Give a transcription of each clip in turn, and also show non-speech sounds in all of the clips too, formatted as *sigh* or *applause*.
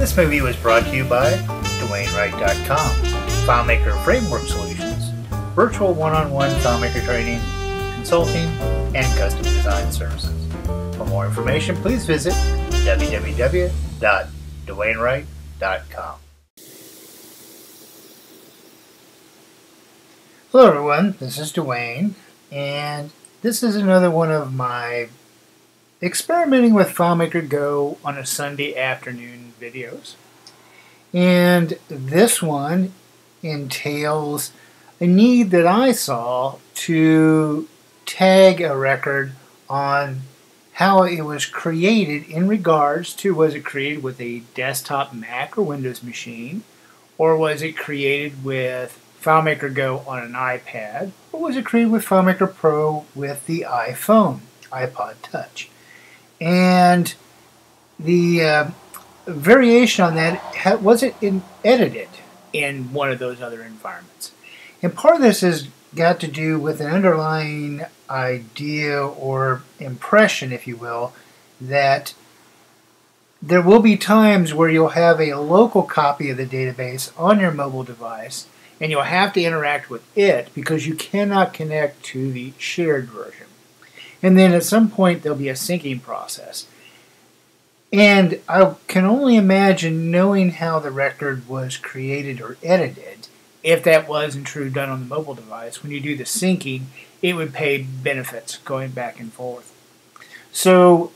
This movie was brought to you by DwayneWright.com, FileMaker Framework Solutions, virtual one-on-one FileMaker training, consulting, and custom design services. For more information, please visit www.dwaynewright.com. Hello everyone, this is Dwayne, and this is another one of my experimenting with FileMaker Go on a Sunday afternoon videos. And this one entails a need that I saw to tag a record on how it was created in regards to was it created with a desktop Mac or Windows machine, or was it created with FileMaker Go on an iPad, or was it created with FileMaker Pro with the iPhone, iPod Touch? And the uh, variation on that was it in, edited in one of those other environments. And part of this has got to do with an underlying idea or impression, if you will, that there will be times where you'll have a local copy of the database on your mobile device and you'll have to interact with it because you cannot connect to the shared version. And then at some point there'll be a syncing process. And I can only imagine knowing how the record was created or edited, if that was in true done on the mobile device, when you do the syncing, it would pay benefits going back and forth. So,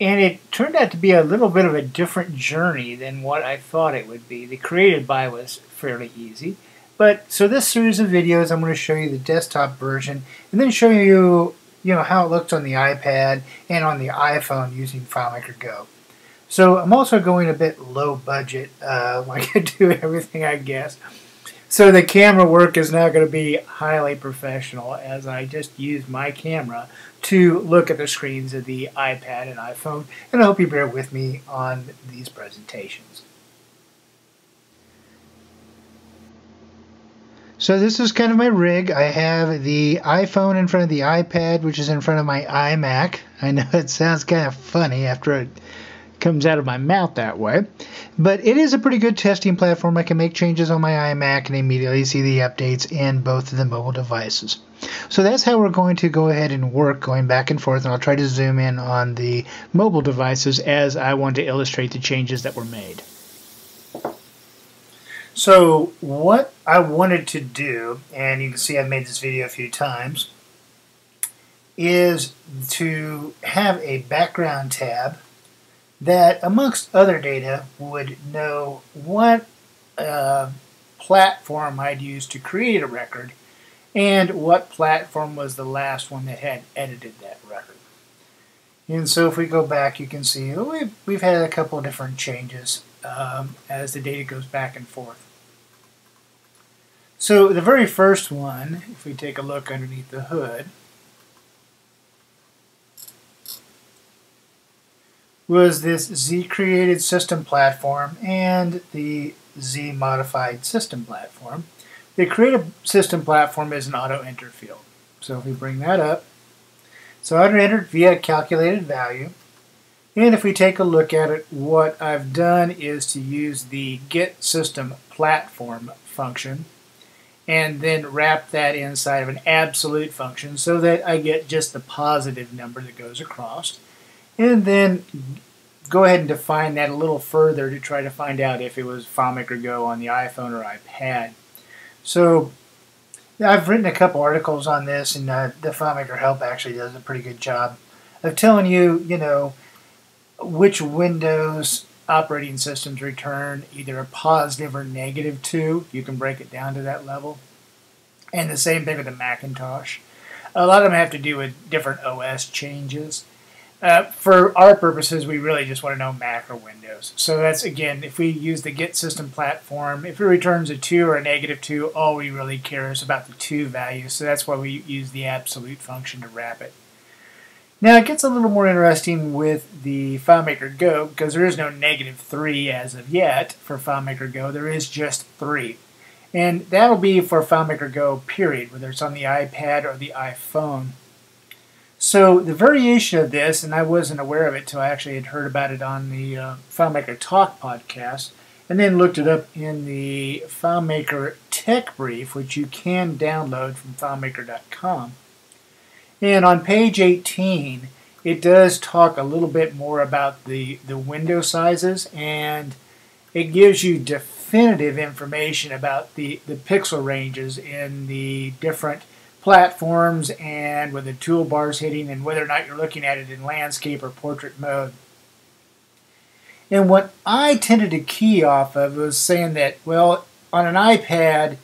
and it turned out to be a little bit of a different journey than what I thought it would be. The created by was fairly easy. But so this series of videos, I'm going to show you the desktop version and then show you you know how it looked on the iPad and on the iPhone using FileMaker Go. So I'm also going a bit low budget, uh, *laughs* like I do everything I guess. So the camera work is now going to be highly professional as I just use my camera to look at the screens of the iPad and iPhone and I hope you bear with me on these presentations. So this is kind of my rig. I have the iPhone in front of the iPad, which is in front of my iMac. I know it sounds kind of funny after it comes out of my mouth that way, but it is a pretty good testing platform. I can make changes on my iMac and immediately see the updates in both of the mobile devices. So that's how we're going to go ahead and work going back and forth, and I'll try to zoom in on the mobile devices as I want to illustrate the changes that were made. So what I wanted to do, and you can see I've made this video a few times, is to have a background tab that, amongst other data, would know what uh, platform I'd used to create a record and what platform was the last one that had edited that record. And so if we go back, you can see oh, we've, we've had a couple of different changes um, as the data goes back and forth. So the very first one, if we take a look underneath the hood, was this Z created system platform and the Z modified system platform. The created system platform is an auto enter field. So if we bring that up, so auto entered via calculated value. And if we take a look at it, what I've done is to use the get system platform function and then wrap that inside of an absolute function so that I get just the positive number that goes across. And then go ahead and define that a little further to try to find out if it was FileMaker Go on the iPhone or iPad. So I've written a couple articles on this, and uh, the FileMaker Help actually does a pretty good job of telling you, you know, which Windows operating systems return either a positive or negative 2. You can break it down to that level. And the same thing with the Macintosh. A lot of them have to do with different OS changes. Uh, for our purposes, we really just want to know Mac or Windows. So that's, again, if we use the Get System platform, if it returns a 2 or a negative 2, all we really care is about the 2 value. So that's why we use the absolute function to wrap it. Now it gets a little more interesting with the FileMaker Go because there is no negative 3 as of yet for FileMaker Go. There is just 3. And that'll be for FileMaker Go period, whether it's on the iPad or the iPhone. So the variation of this, and I wasn't aware of it till I actually had heard about it on the uh, FileMaker Talk podcast, and then looked it up in the FileMaker Tech Brief, which you can download from FileMaker.com. And on page 18, it does talk a little bit more about the, the window sizes, and it gives you definitive information about the, the pixel ranges in the different platforms and with the toolbars hitting and whether or not you're looking at it in landscape or portrait mode. And what I tended to key off of was saying that, well, on an iPad,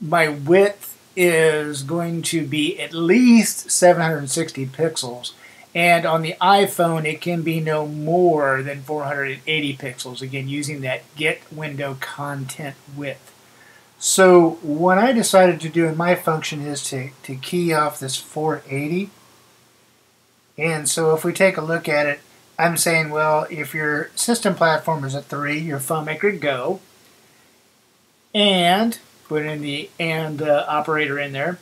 my width is going to be at least 760 pixels. And on the iPhone, it can be no more than 480 pixels, again, using that get window content width. So what I decided to do in my function is to, to key off this 480. And so if we take a look at it, I'm saying, well, if your system platform is a 3, your FileMaker Go, and put in the AND uh, operator in there,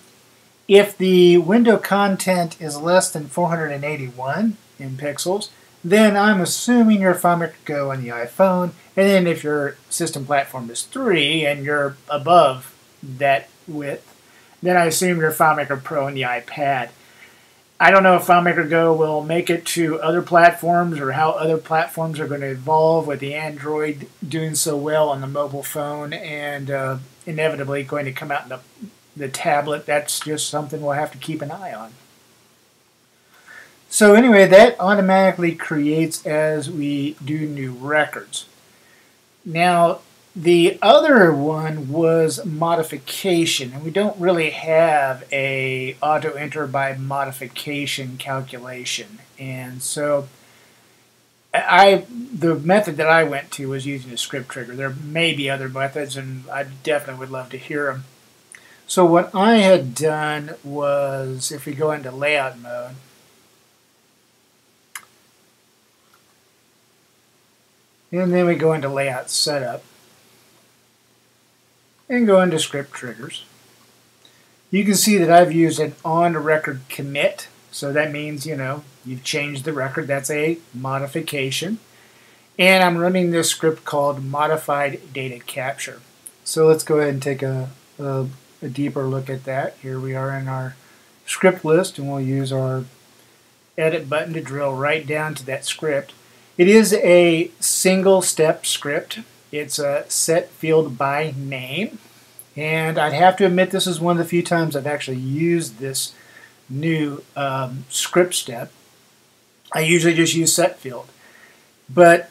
if the window content is less than 481 in pixels, then I'm assuming your FileMaker Go on the iPhone, and then if your system platform is 3 and you're above that width, then I assume your FileMaker Pro on the iPad. I don't know if FileMaker Go will make it to other platforms or how other platforms are going to evolve with the Android doing so well on the mobile phone and uh, inevitably going to come out in the, the tablet. That's just something we'll have to keep an eye on. So anyway, that automatically creates as we do new records. Now, the other one was modification, and we don't really have a auto enter by modification calculation. And so I the method that I went to was using a script trigger. There may be other methods, and I definitely would love to hear them. So what I had done was, if we go into layout mode, And then we go into layout setup and go into script triggers. You can see that I've used an on record commit. So that means, you know, you've changed the record. That's a modification. And I'm running this script called modified data capture. So let's go ahead and take a, a, a deeper look at that. Here we are in our script list and we'll use our edit button to drill right down to that script. It is a single step script. It's a set field by name. And I'd have to admit this is one of the few times I've actually used this new um, script step. I usually just use set field. But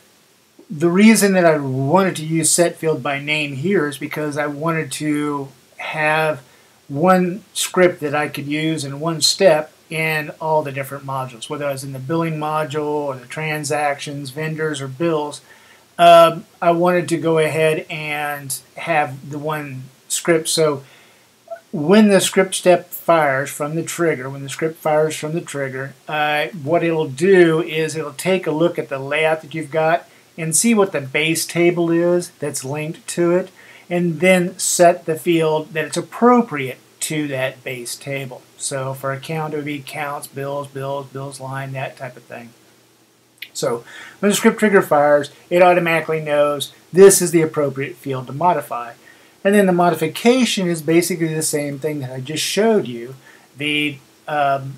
the reason that I wanted to use set field by name here is because I wanted to have one script that I could use in one step in all the different modules, whether it's in the billing module or the transactions, vendors, or bills. Um, I wanted to go ahead and have the one script. So when the script step fires from the trigger, when the script fires from the trigger, uh, what it'll do is it'll take a look at the layout that you've got and see what the base table is that's linked to it, and then set the field that it's appropriate to that base table. So for account, it would be counts, bills, bills, bills line, that type of thing. So when the script trigger fires, it automatically knows this is the appropriate field to modify. And then the modification is basically the same thing that I just showed you. The um,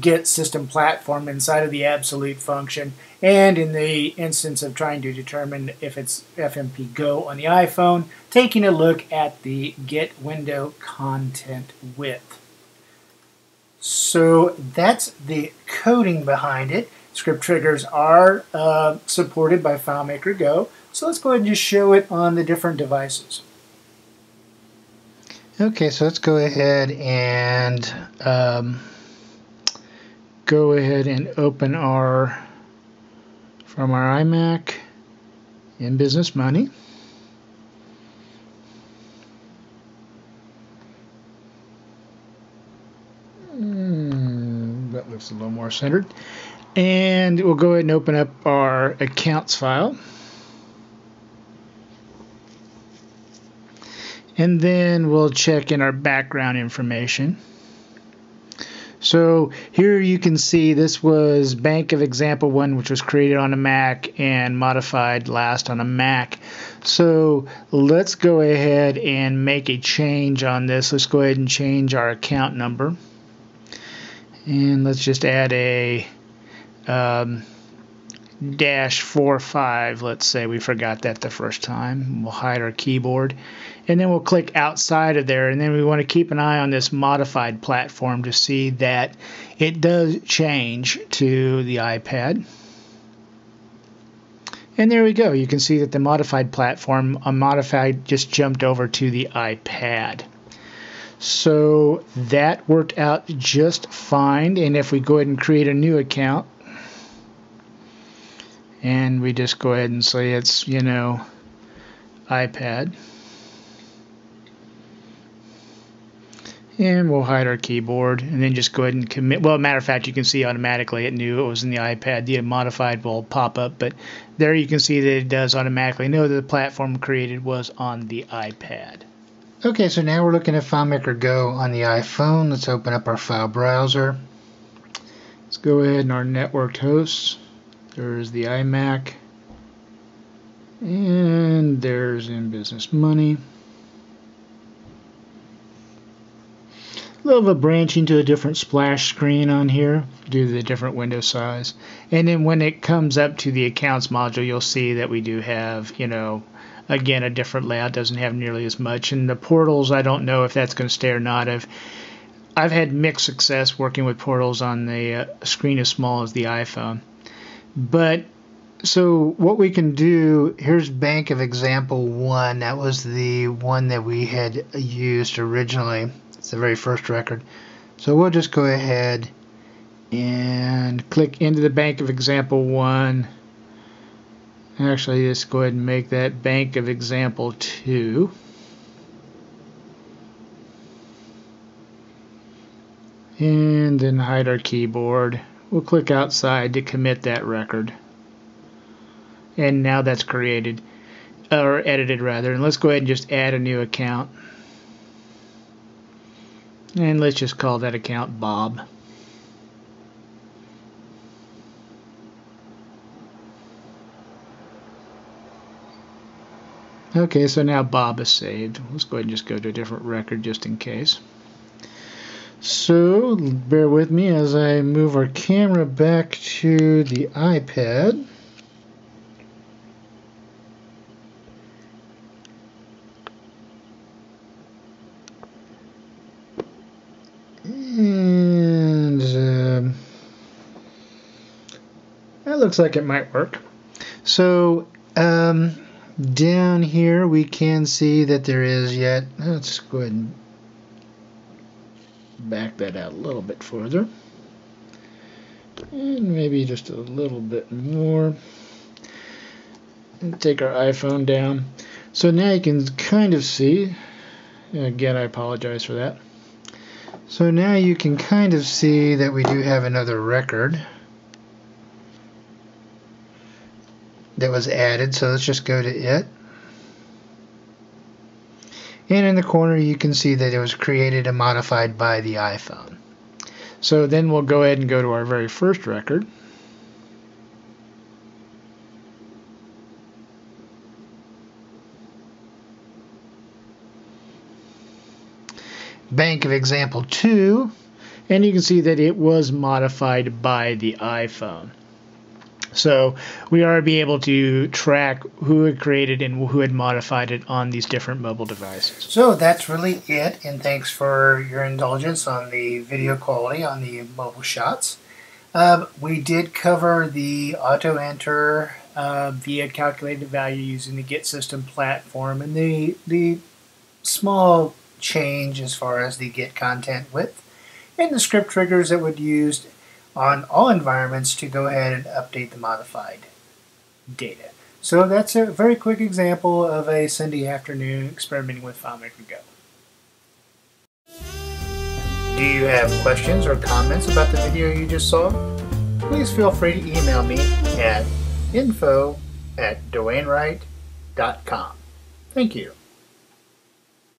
get system platform inside of the absolute function and in the instance of trying to determine if it's FMP Go on the iPhone, taking a look at the get window content width. So that's the coding behind it. Script triggers are uh, supported by FileMaker Go. So let's go ahead and just show it on the different devices. Okay, so let's go ahead and um, go ahead and open our from our iMac in Business Money. Mm, that looks a little more centered. And we'll go ahead and open up our accounts file. And then we'll check in our background information. So here you can see this was Bank of Example 1, which was created on a Mac and modified last on a Mac. So let's go ahead and make a change on this. Let's go ahead and change our account number. And let's just add a um, dash four five. Let's say we forgot that the first time. We'll hide our keyboard, and then we'll click outside of there. And then we want to keep an eye on this modified platform to see that it does change to the iPad. And there we go. You can see that the modified platform, a modified, just jumped over to the iPad. So that worked out just fine. And if we go ahead and create a new account, and we just go ahead and say it's you know iPad. And we'll hide our keyboard and then just go ahead and commit well matter of fact you can see automatically it knew it was in the iPad the modified will pop up but there you can see that it does automatically know that the platform created was on the iPad. Okay so now we're looking at FileMaker Go on the iPhone. Let's open up our file browser. Let's go ahead and our networked hosts there's the iMac. And there's in business money. A little a branching to a different splash screen on here due to the different window size. And then when it comes up to the accounts module, you'll see that we do have, you know, again, a different layout, doesn't have nearly as much. And the portals, I don't know if that's going to stay or not. I've, I've had mixed success working with portals on the uh, screen as small as the iPhone. But so what we can do here's bank of example one. That was the one that we had used originally. It's the very first record. So we'll just go ahead and click into the bank of example one. Actually let's go ahead and make that bank of example two. And then hide our keyboard We'll click outside to commit that record. And now that's created, or edited rather. And let's go ahead and just add a new account. And let's just call that account Bob. Okay, so now Bob is saved. Let's go ahead and just go to a different record just in case. So bear with me as I move our camera back to the iPad. And uh, that looks like it might work. So um, down here we can see that there is yet, let's go ahead and back that out a little bit further. And maybe just a little bit more. And take our iPhone down. So now you can kind of see, again I apologize for that. So now you can kind of see that we do have another record that was added. So let's just go to it. And in the corner you can see that it was created and modified by the iPhone. So then we'll go ahead and go to our very first record. Bank of example 2 and you can see that it was modified by the iPhone. So we are be able to track who had created and who had modified it on these different mobile devices. So that's really it, and thanks for your indulgence on the video quality on the mobile shots. Um, we did cover the auto enter uh, via calculated value using the Get system platform and the the small change as far as the Get content width and the script triggers that would use on all environments to go ahead and update the modified data. So that's a very quick example of a Sunday afternoon experimenting with FileMaker Go. Do you have questions or comments about the video you just saw? Please feel free to email me at info at dwaynewright.com. Thank you.